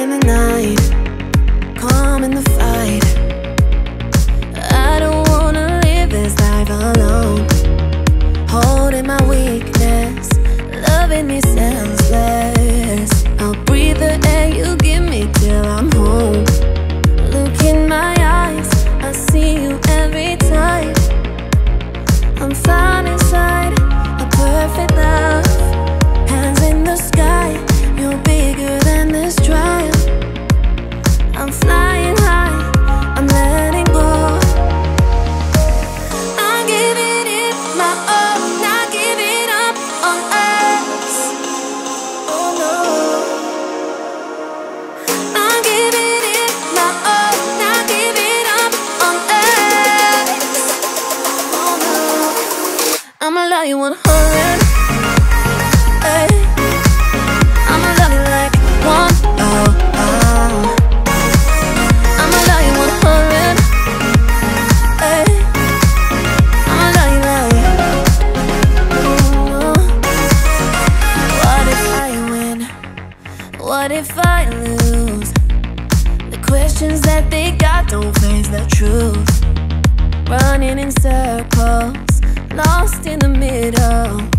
In the night, calm in the fight. I don't wanna live this life alone. Holding my weakness, loving me I'ma love you 100. Ay. I'ma love you like one. Oh, oh. I'ma love you 100. Ay. I'ma love you like. Oh, oh. What if I win? What if I lose? The questions that they got don't face the truth. Running in circles, lost in the middle.